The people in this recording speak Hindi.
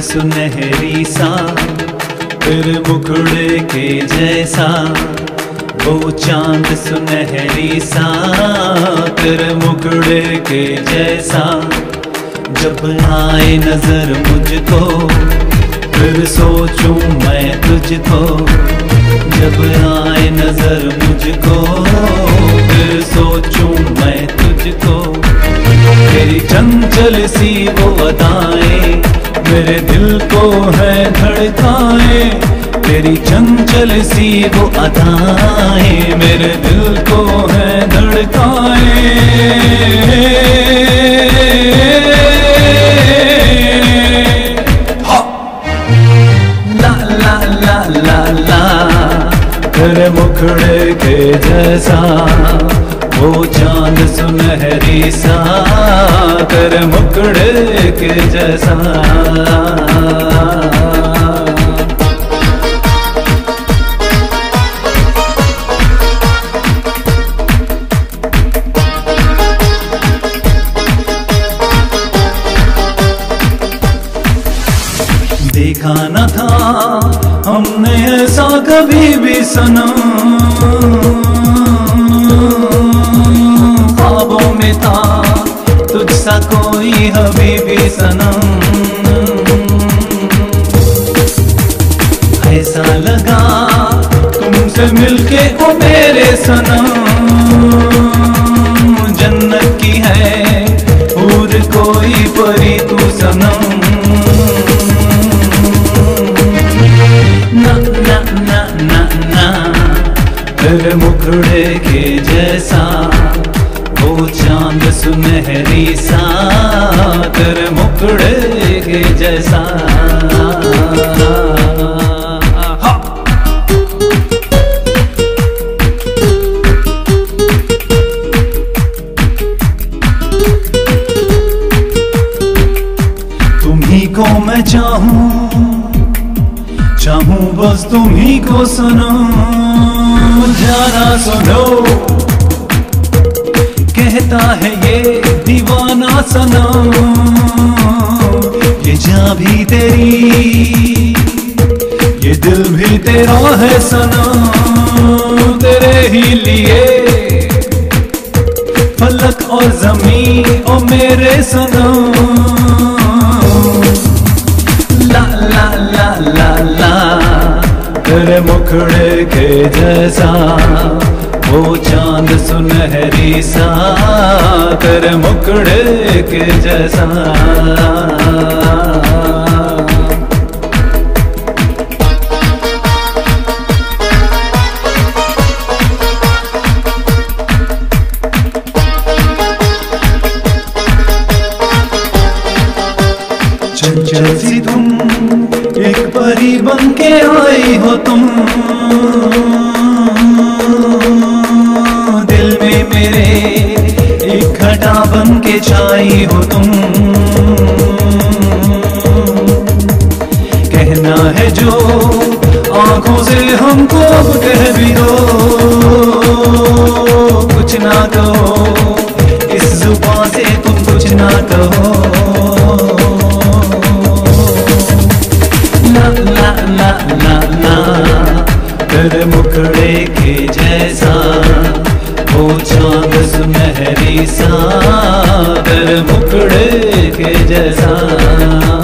सुनहरी सा तेरे मुखड़े के जैसा, वो चाँद सुनहरी सा तेरे मुखड़े के जैसा, जब आए नज़र मुझको, फिर सोचूं मैं तुझको, जब आए नज़र मुझको, फिर सोचूं मैं तुझको, तेरी चंचल सी वो अदाएँ मेरे दिल को है धड़काए, तेरी चंचल सी वो अदाएँ, मेरे दिल को है धड़काए। ला ला ला ला ला तेरे मुखड़े के जैसा वो चाँद सुनहरी सा मुखड़े के जैसा। देखा न था हमने ऐसा कभी भी सनम कोई हबीबी सनम। ऐसा लगा तुमसे मिलके ओ मेरे सनम। जन्नत की है और कोई परी तू सनम। ना मुखड़े के जैसा चाँद सुनहरी सा तेरे मुखड़े के जैसा तुम्ही को मैं चाहूँ चाहूँ बस तुम्ही को सुनो जाना सुनो कहता है ये दीवाना सनो। ये जा भी तेरी, ये दिल भी तेरा है सनो। तेरे ही लिए फलक और ज़मीन ओ मेरे सनो। ला ला ला ला ला, तेरे मुखड़े के जैसा वो चाँद सुनहरी सा तेरे मुखड़े के जैसा। चंचल सी तुम एक परी बन के आई हो तुम। बन छाई हो तुम। कहना है जो आँखों से हमको कह भी दो। कुछ ना कहो, इस ज़ुबान से तुम कुछ ना कहो। ला ला ला ला ला जसा